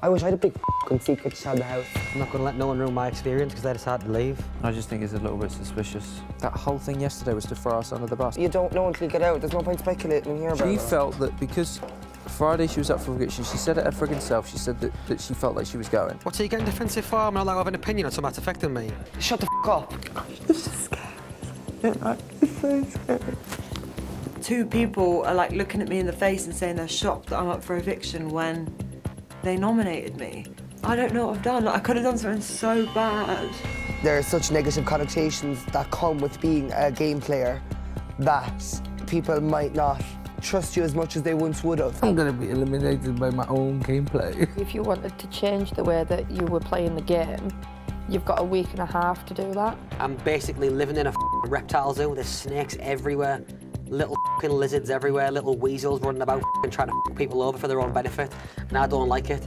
I wish I had a big f***ing secret to tell the house. I'm not going to let no one ruin my experience because I decided to leave. I just think it's a little bit suspicious. That whole thing yesterday was to throw us under the bus. You don't know until you get out. There's no point speculating here about She it. felt that because Friday she was up for eviction, she said it her friggin' self, she said that, that she felt like she was going. What are you getting defensive for? I'm not allowed to have an opinion on something that's affecting me. Shut the f up. it's just scary two people are like looking at me in the face and saying they're shocked that I'm up for eviction when they nominated me. I don't know what I've done. Like, I could have done something so bad. There are such negative connotations that come with being a game player that people might not trust you as much as they once would have. I'm going to be eliminated by my own gameplay. If you wanted to change the way that you were playing the game, you've got a week and a half to do that. I'm basically living in a reptile zoo. There's snakes everywhere, little lizards everywhere, little weasels running about trying to people over for their own benefit, and I don't like it.